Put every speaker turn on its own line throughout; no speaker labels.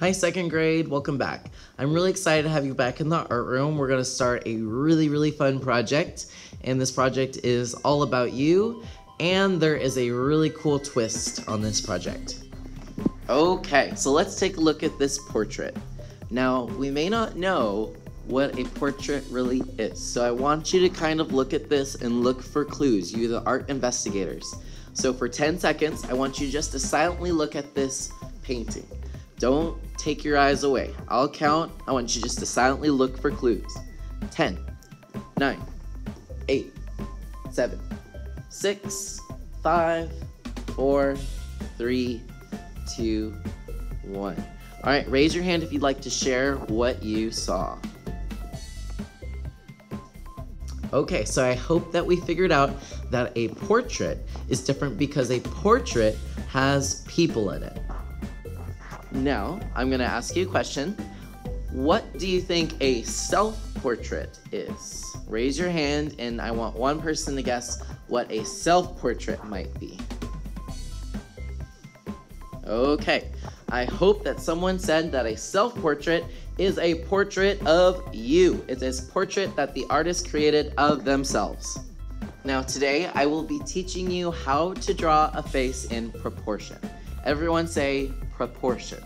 Hi second grade, welcome back. I'm really excited to have you back in the art room. We're gonna start a really, really fun project. And this project is all about you. And there is a really cool twist on this project. Okay, so let's take a look at this portrait. Now, we may not know what a portrait really is. So I want you to kind of look at this and look for clues, you the art investigators. So for 10 seconds, I want you just to silently look at this painting. Don't take your eyes away. I'll count. I want you just to silently look for clues. 10, 9, 8, 7, 6, 5, 4, 3, 2, 1. All right, raise your hand if you'd like to share what you saw. Okay, so I hope that we figured out that a portrait is different because a portrait has people in it. Now, I'm gonna ask you a question. What do you think a self-portrait is? Raise your hand and I want one person to guess what a self-portrait might be. Okay, I hope that someone said that a self-portrait is a portrait of you. It's a portrait that the artist created of themselves. Now today, I will be teaching you how to draw a face in proportion. Everyone say proportion.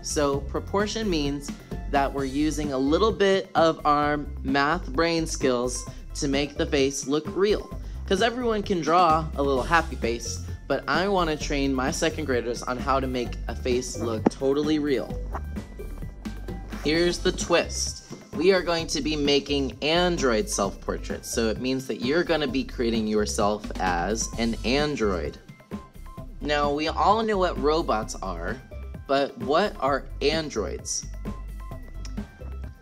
So proportion means that we're using a little bit of our math brain skills to make the face look real. Because everyone can draw a little happy face, but I want to train my second graders on how to make a face look totally real. Here's the twist. We are going to be making android self-portraits, so it means that you're going to be creating yourself as an android. Now, we all know what robots are, but what are androids?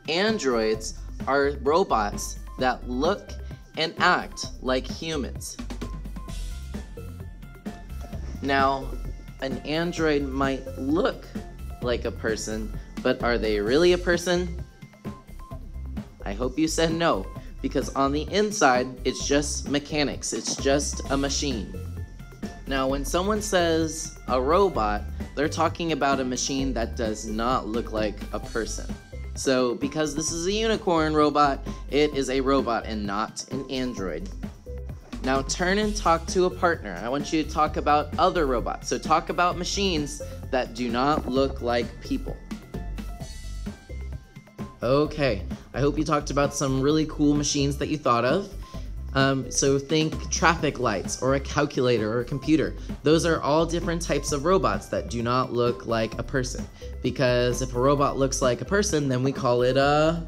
Androids are robots that look and act like humans. Now, an android might look like a person, but are they really a person? I hope you said no, because on the inside, it's just mechanics, it's just a machine. Now, when someone says a robot, they're talking about a machine that does not look like a person. So, because this is a unicorn robot, it is a robot and not an android. Now turn and talk to a partner. I want you to talk about other robots. So talk about machines that do not look like people. Okay, I hope you talked about some really cool machines that you thought of. Um, so think traffic lights or a calculator or a computer. Those are all different types of robots that do not look like a person. Because if a robot looks like a person, then we call it a...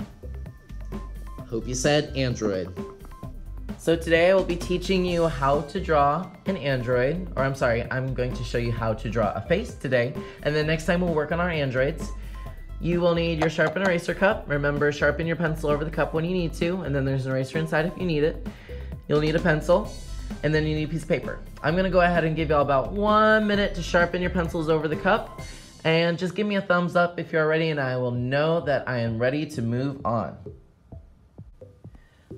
Hope you said android. So today I will be teaching you how to draw an android, or I'm sorry, I'm going to show you how to draw a face today, and then next time we'll work on our androids. You will need your sharpen eraser cup. Remember, sharpen your pencil over the cup when you need to, and then there's an eraser inside if you need it. You'll need a pencil, and then you need a piece of paper. I'm gonna go ahead and give y'all about one minute to sharpen your pencils over the cup, and just give me a thumbs up if you're ready, and I will know that I am ready to move on.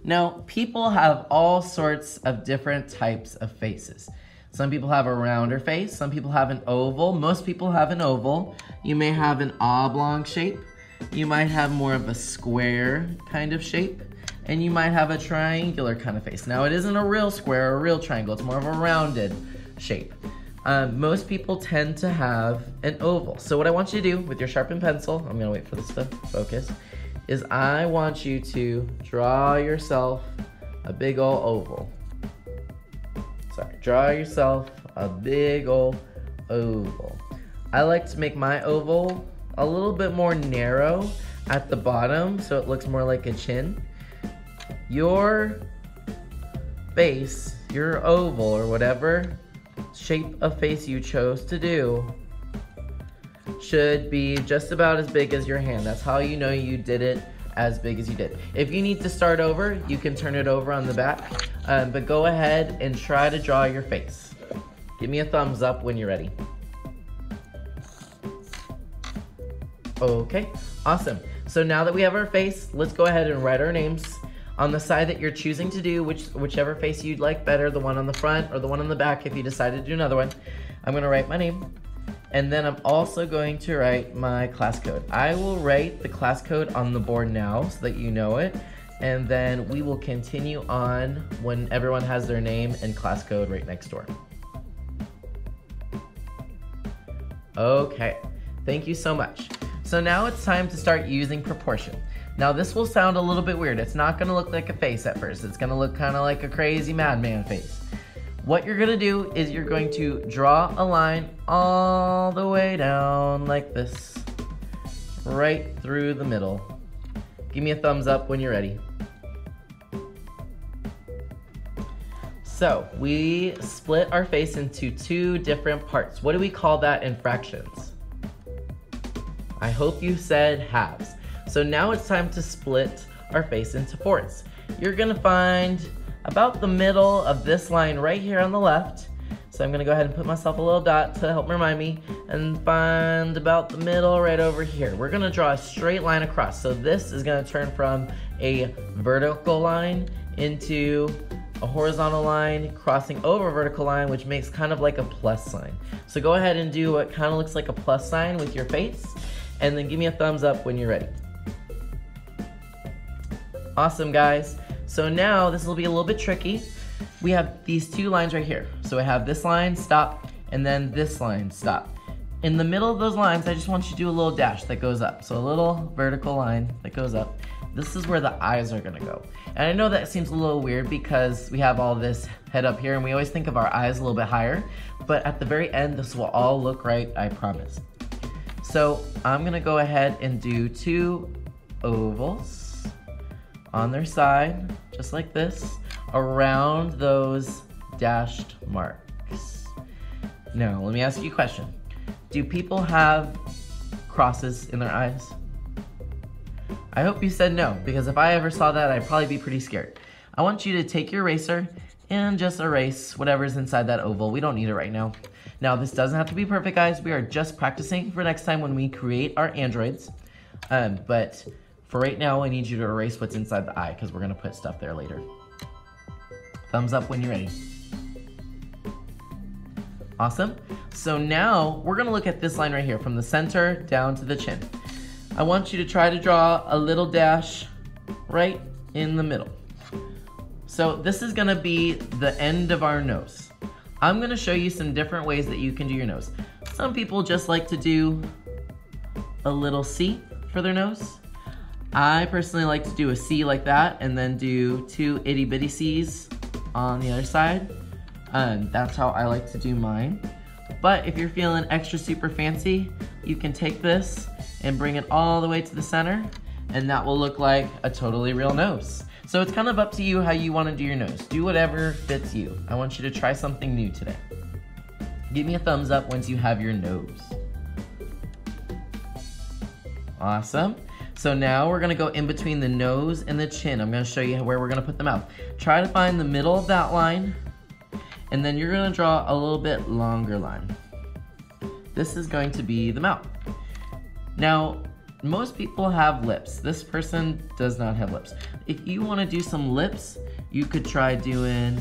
Now, people have all sorts of different types of faces. Some people have a rounder face, some people have an oval, most people have an oval. You may have an oblong shape, you might have more of a square kind of shape, and you might have a triangular kind of face. Now it isn't a real square or a real triangle, it's more of a rounded shape. Um, most people tend to have an oval. So what I want you to do with your sharpened pencil, I'm gonna wait for this to focus, is I want you to draw yourself a big old oval. Sorry, draw yourself a big old oval. I like to make my oval a little bit more narrow at the bottom so it looks more like a chin your face, your oval or whatever shape of face you chose to do should be just about as big as your hand. That's how you know you did it as big as you did. If you need to start over, you can turn it over on the back, um, but go ahead and try to draw your face. Give me a thumbs up when you're ready. Okay, awesome. So now that we have our face, let's go ahead and write our names on the side that you're choosing to do, which whichever face you'd like better, the one on the front or the one on the back if you decided to do another one, I'm gonna write my name. And then I'm also going to write my class code. I will write the class code on the board now so that you know it. And then we will continue on when everyone has their name and class code right next door. Okay, thank you so much. So now it's time to start using proportion. Now this will sound a little bit weird. It's not gonna look like a face at first. It's gonna look kind of like a crazy madman face. What you're gonna do is you're going to draw a line all the way down like this, right through the middle. Give me a thumbs up when you're ready. So we split our face into two different parts. What do we call that in fractions? I hope you said halves. So now it's time to split our face into fourths. You're gonna find about the middle of this line right here on the left. So I'm gonna go ahead and put myself a little dot to help remind me and find about the middle right over here. We're gonna draw a straight line across. So this is gonna turn from a vertical line into a horizontal line crossing over a vertical line, which makes kind of like a plus sign. So go ahead and do what kind of looks like a plus sign with your face, and then give me a thumbs up when you're ready. Awesome, guys. So now this will be a little bit tricky. We have these two lines right here. So I have this line, stop, and then this line, stop. In the middle of those lines, I just want you to do a little dash that goes up. So a little vertical line that goes up. This is where the eyes are gonna go. And I know that seems a little weird because we have all this head up here and we always think of our eyes a little bit higher, but at the very end, this will all look right, I promise. So I'm gonna go ahead and do two ovals on their side, just like this, around those dashed marks. Now, let me ask you a question. Do people have crosses in their eyes? I hope you said no, because if I ever saw that, I'd probably be pretty scared. I want you to take your eraser and just erase whatever's inside that oval. We don't need it right now. Now, this doesn't have to be perfect, guys. We are just practicing for next time when we create our androids. Um, but for right now, I need you to erase what's inside the eye because we're gonna put stuff there later. Thumbs up when you're ready. Awesome. So now we're gonna look at this line right here from the center down to the chin. I want you to try to draw a little dash right in the middle. So this is gonna be the end of our nose. I'm gonna show you some different ways that you can do your nose. Some people just like to do a little C for their nose. I personally like to do a C like that and then do two itty bitty C's on the other side. Um, that's how I like to do mine. But if you're feeling extra super fancy, you can take this and bring it all the way to the center and that will look like a totally real nose. So it's kind of up to you how you want to do your nose. Do whatever fits you. I want you to try something new today. Give me a thumbs up once you have your nose. Awesome. So now we're gonna go in between the nose and the chin. I'm gonna show you where we're gonna put the mouth. Try to find the middle of that line, and then you're gonna draw a little bit longer line. This is going to be the mouth. Now, most people have lips. This person does not have lips. If you wanna do some lips, you could try doing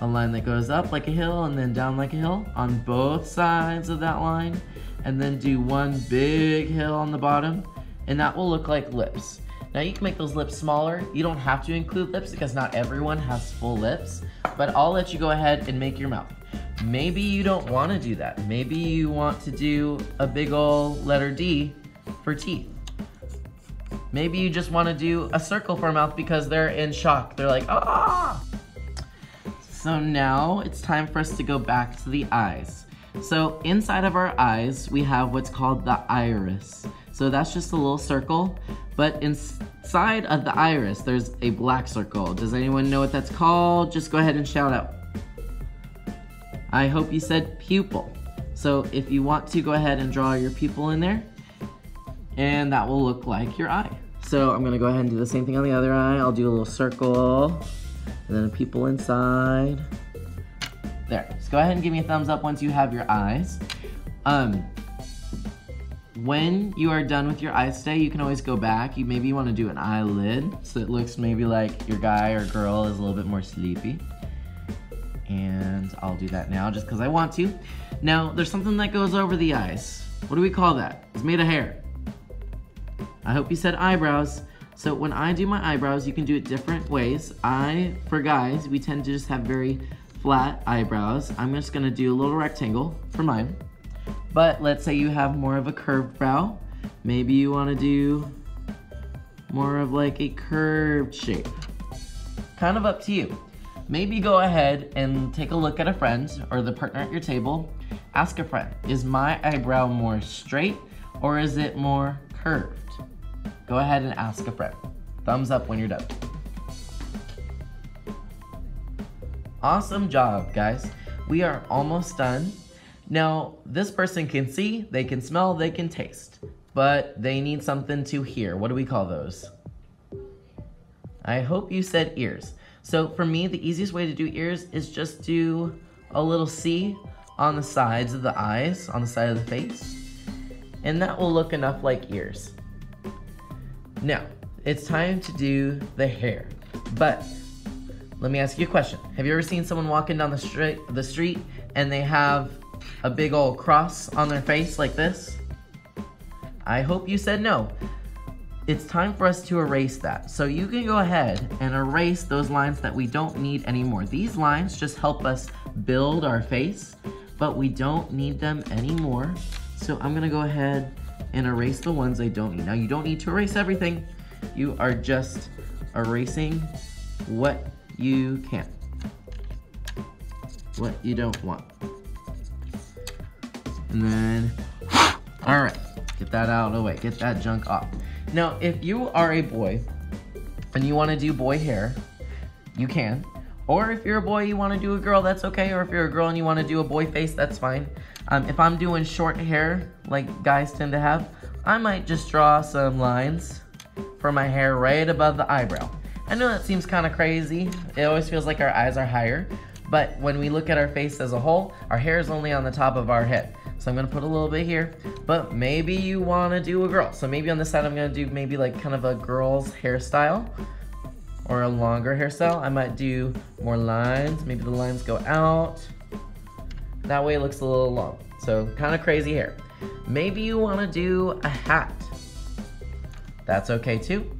a line that goes up like a hill and then down like a hill on both sides of that line, and then do one big hill on the bottom, and that will look like lips. Now you can make those lips smaller. You don't have to include lips because not everyone has full lips, but I'll let you go ahead and make your mouth. Maybe you don't want to do that. Maybe you want to do a big ol' letter D for teeth. Maybe you just want to do a circle for a mouth because they're in shock. They're like, ah! So now it's time for us to go back to the eyes. So inside of our eyes, we have what's called the iris. So that's just a little circle, but inside of the iris, there's a black circle. Does anyone know what that's called? Just go ahead and shout out. I hope you said pupil. So if you want to go ahead and draw your pupil in there, and that will look like your eye. So I'm gonna go ahead and do the same thing on the other eye. I'll do a little circle, and then a pupil inside. There, so go ahead and give me a thumbs up once you have your eyes. Um, when you are done with your eye stay, you can always go back. You Maybe you wanna do an eyelid, so it looks maybe like your guy or girl is a little bit more sleepy. And I'll do that now just because I want to. Now, there's something that goes over the eyes. What do we call that? It's made of hair. I hope you said eyebrows. So when I do my eyebrows, you can do it different ways. I, for guys, we tend to just have very flat eyebrows. I'm just gonna do a little rectangle for mine. But let's say you have more of a curved brow. Maybe you wanna do more of like a curved shape. Kind of up to you. Maybe go ahead and take a look at a friend or the partner at your table. Ask a friend, is my eyebrow more straight or is it more curved? go ahead and ask a friend. Thumbs up when you're done. Awesome job, guys. We are almost done. Now, this person can see, they can smell, they can taste, but they need something to hear. What do we call those? I hope you said ears. So for me, the easiest way to do ears is just do a little C on the sides of the eyes, on the side of the face, and that will look enough like ears. Now, it's time to do the hair. But let me ask you a question. Have you ever seen someone walking down the street the street and they have a big old cross on their face like this? I hope you said no. It's time for us to erase that. So you can go ahead and erase those lines that we don't need anymore. These lines just help us build our face, but we don't need them anymore. So I'm gonna go ahead and erase the ones I don't need. Now you don't need to erase everything. You are just erasing what you can't, What you don't want. And then, all right, get that out of the way. Get that junk off. Now, if you are a boy and you wanna do boy hair, you can. Or if you're a boy, you wanna do a girl, that's okay. Or if you're a girl and you wanna do a boy face, that's fine. Um, if I'm doing short hair, like guys tend to have, I might just draw some lines for my hair right above the eyebrow. I know that seems kind of crazy. It always feels like our eyes are higher, but when we look at our face as a whole, our hair is only on the top of our head. So I'm gonna put a little bit here, but maybe you wanna do a girl. So maybe on this side I'm gonna do maybe like kind of a girl's hairstyle or a longer hairstyle. I might do more lines. Maybe the lines go out. That way it looks a little long. So kind of crazy hair. Maybe you want to do a hat. That's okay too.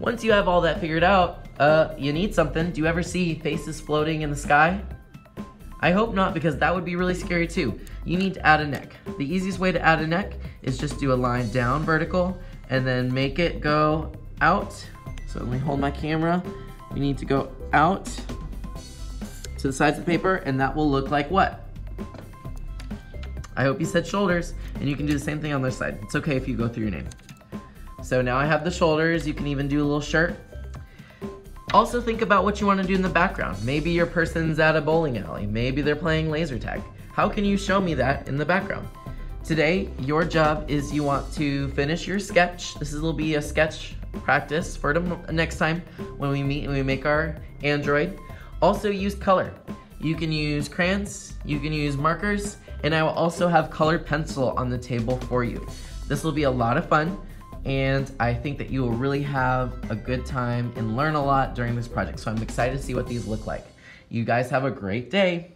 Once you have all that figured out, uh, you need something. Do you ever see faces floating in the sky? I hope not because that would be really scary too. You need to add a neck. The easiest way to add a neck is just do a line down vertical and then make it go out. So let me hold my camera. We need to go out to the sides of the paper and that will look like what? I hope you said shoulders and you can do the same thing on this side. It's okay if you go through your name. So now I have the shoulders. You can even do a little shirt. Also think about what you want to do in the background. Maybe your person's at a bowling alley. Maybe they're playing laser tag. How can you show me that in the background? Today, your job is you want to finish your sketch. This will be a sketch practice for next time when we meet and we make our Android. Also use color. You can use crayons, you can use markers, and I will also have colored pencil on the table for you. This will be a lot of fun, and I think that you will really have a good time and learn a lot during this project. So I'm excited to see what these look like. You guys have a great day.